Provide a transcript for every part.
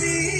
see.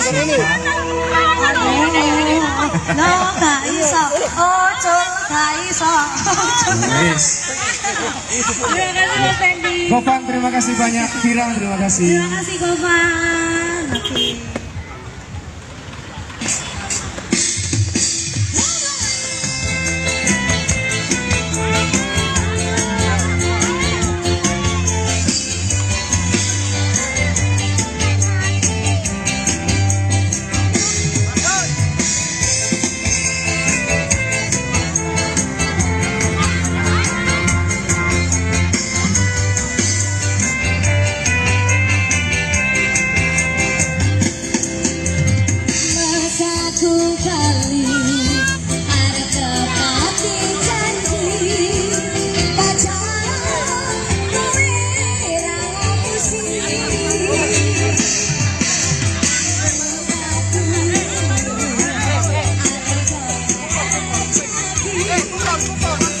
Terima kasih terima kasih banyak. Firang terima kasih. Terima kasih Gofan. Oke. football, football.